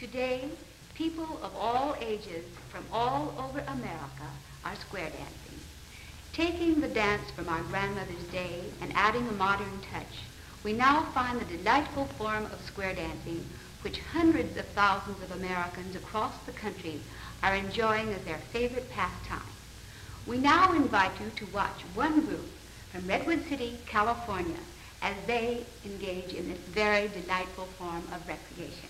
Today, people of all ages from all over America are square dancing. Taking the dance from our grandmother's day and adding a modern touch, we now find the delightful form of square dancing which hundreds of thousands of Americans across the country are enjoying as their favorite pastime. We now invite you to watch one group from Redwood City, California, as they engage in this very delightful form of recreation.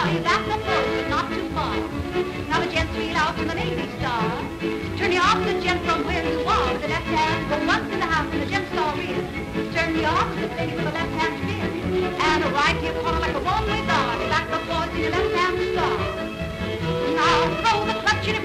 Sorry, that's the post, but not too far. Now the gents wheel out from the Navy Star. Turn the opposite gent from where you are the left hand. from once in the house and the gent all rear. Turn the opposite lady with the left hand rear. And a right hip corner like a one-way bar. Back the floor to your left hand star. Now throw the clutch in it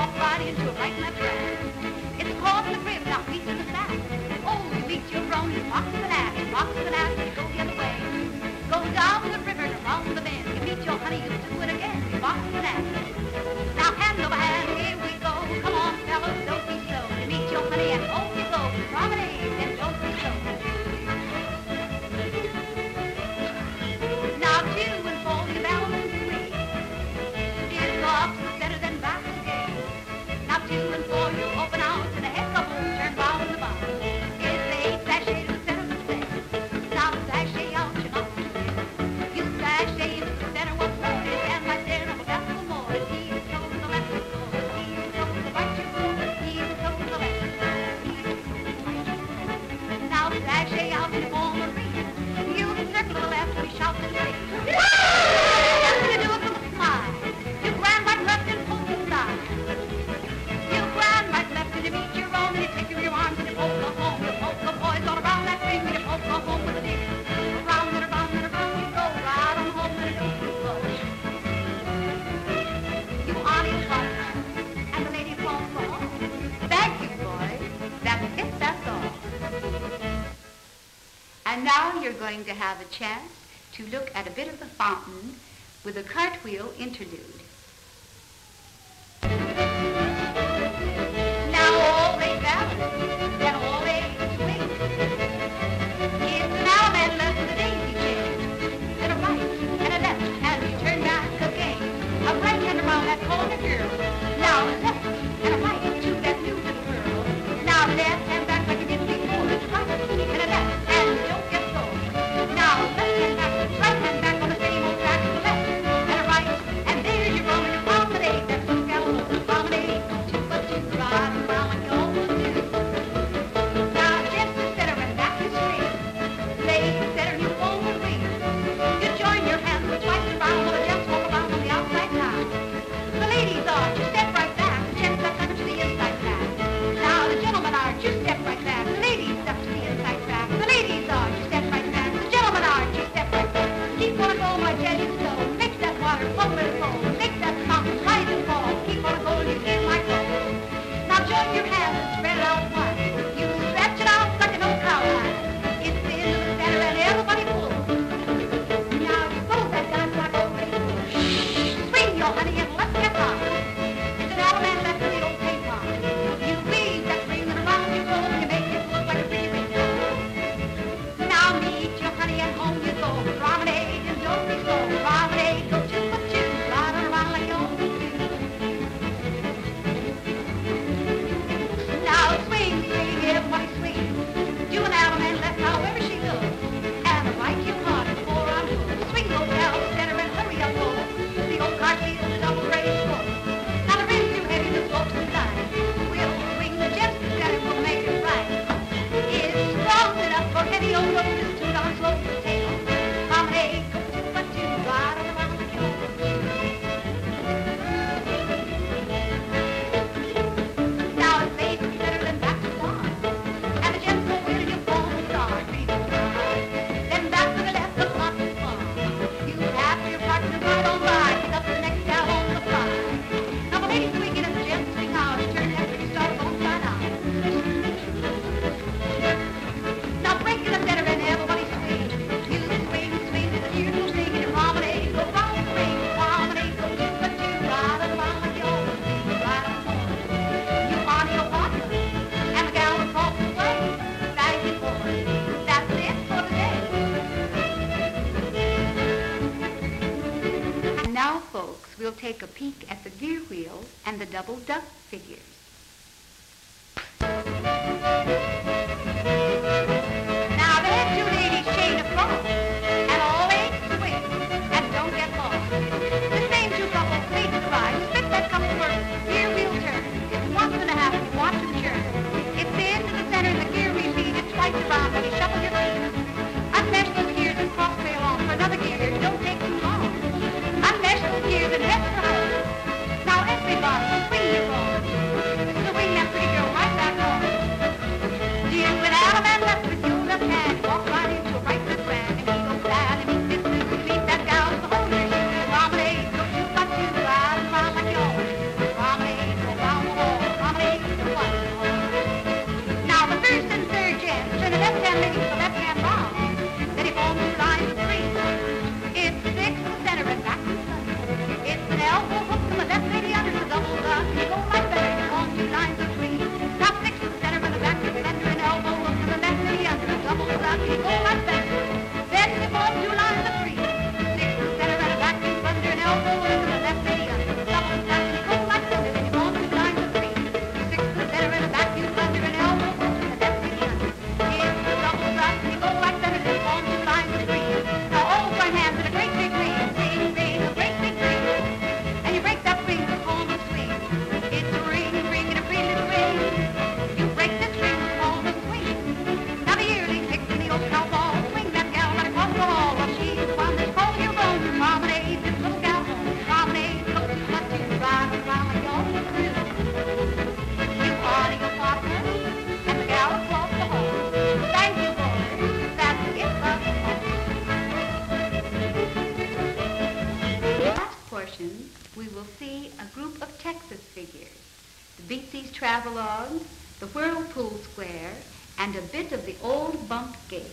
Walk right into you're right in that. It's a call from the crib, not reach to the sack. Oh, you meet your own, you box the gnat, box the gnat, go the other way. Go down the river. going to have a chance to look at a bit of the fountain with a cartwheel interlude. we'll take a peek at the gear wheels and the double duck figures. Texas figures, the Dixie's Travel On, the Whirlpool Square, and a bit of the old bump gate.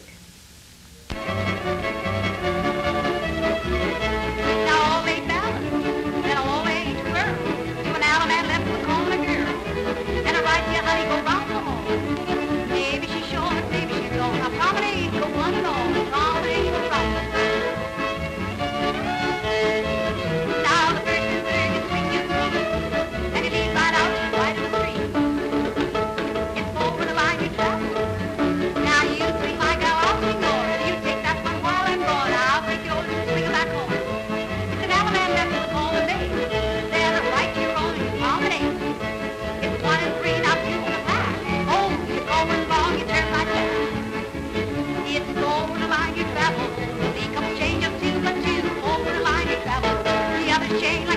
Right